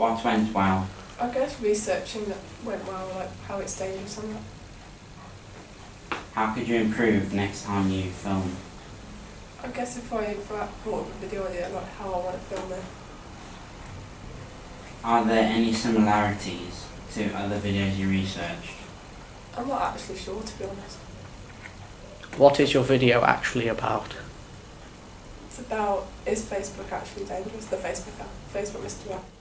What went well? I guess researching that went well, like how it's dangerous and that. How could you improve next time you film? I guess if I brought up of a video idea, like how I want to film it. Are there any similarities to other videos you researched? I'm not actually sure to be honest. What is your video actually about? It's about is Facebook actually dangerous? The Facebook app, Facebook Messenger App.